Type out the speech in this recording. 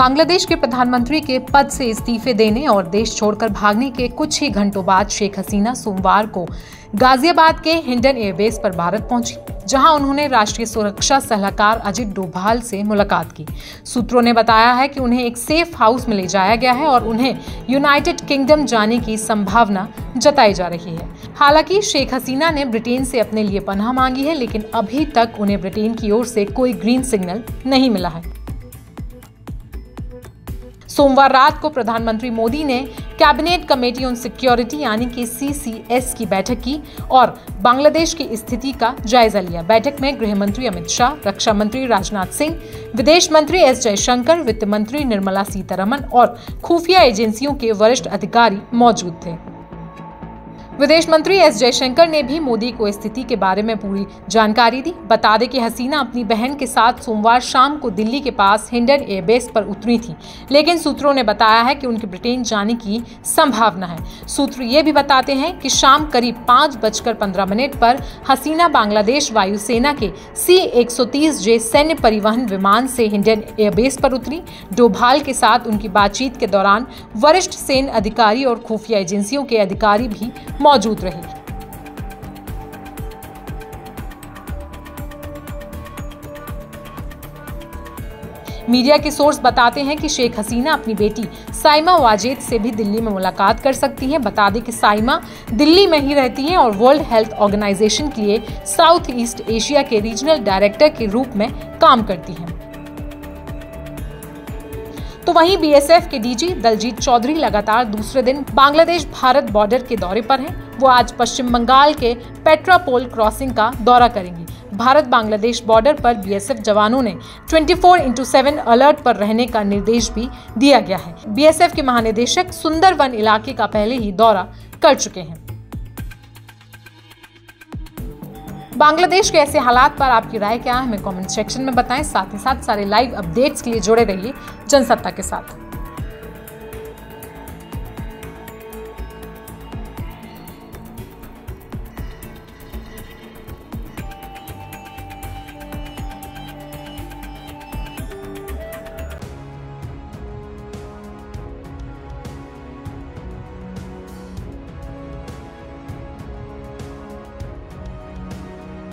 बांग्लादेश के प्रधानमंत्री के पद से इस्तीफे देने और देश छोड़कर भागने के कुछ ही घंटों बाद शेख हसीना सोमवार को गाजियाबाद के हिंडन एयरबेस पर भारत पहुँची, जहाँ उन्होंने राष्ट्रीय सुरक्षा सलाहकार अजित डोभाल से मुलाकात की। सूत्रों ने बताया है कि उन्हें एक सेफ़ हाउस में ले जाया गया है और उन्हें यूनाइटेड किंगडम जाने की संभावना जताई जा रही है। हालाँकि शेख हसीना ने ब्रिटेन से अपने लिए पनाह मांगी है, लेकिन अभी तक उन्हें ब्रिटेन की ओर से कोई ग्रीन सिग्नल नहीं मिला है। सोमवार रात को प्रधानमंत्री मोदी ने कैबिनेट कमेटी ऑन सिक्योरिटी, यानी कि सीसीएस की बैठक की और बांग्लादेश की स्थिति का जायजा लिया। बैठक में गृह मंत्री अमित शाह, रक्षा मंत्री राजनाथ सिंह, विदेश मंत्री एस जयशंकर, वित्त मंत्री निर्मला सीतारमन और खुफिया एजेंसियों के वरिष्ठ अधिकारी मौजूद थे। विदेश मंत्री एस जयशंकर ने भी मोदी को स्थिति के बारे में पूरी जानकारी दी। बता दें कि हसीना अपनी बहन के साथ सोमवार शाम को दिल्ली के पास हिंडन एयरबेस पर उतरी थी, लेकिन सूत्रों ने बताया है कि उनके ब्रिटेन जाने की संभावना है। सूत्र ये भी बताते हैं कि शाम करीब पाँच बजकर पंद्रह मिनट पर हसीना बांग्लादेश वायुसेना के सी एक सौ तीस जे सैन्य परिवहन विमान से हिंडन एयरबेस पर उतरी। डोभाल के साथ उनकी बातचीत के दौरान वरिष्ठ सैन्य अधिकारी और खुफिया एजेंसियों के अधिकारी भी मौजूद रही। मीडिया के सोर्स बताते हैं कि शेख हसीना अपनी बेटी साइमा वाजेद से भी दिल्ली में मुलाकात कर सकती हैं। बता दें कि साइमा दिल्ली में ही रहती हैं और वर्ल्ड हेल्थ ऑर्गेनाइजेशन के लिए साउथ ईस्ट एशिया के रीजनल डायरेक्टर के रूप में काम करती हैं। तो वहीं बीएसएफ के डीजी दलजीत चौधरी लगातार दूसरे दिन बांग्लादेश भारत बॉर्डर के दौरे पर हैं। वो आज पश्चिम बंगाल के पेट्रापोल क्रॉसिंग का दौरा करेंगे। भारत बांग्लादेश बॉर्डर पर बीएसएफ जवानों ने 24 फोर इंटू सेवन अलर्ट पर रहने का निर्देश भी दिया गया है। बीएसएफ के महानिदेशक सुंदरवन इलाके का पहले ही दौरा कर चुके हैं। बांग्लादेश के ऐसे हालात पर आपकी राय क्या है? हमें कमेंट सेक्शन में बताएँ। साथ ही साथ सारे लाइव अपडेट्स के लिए जुड़े रहिए जनसत्ता के साथ।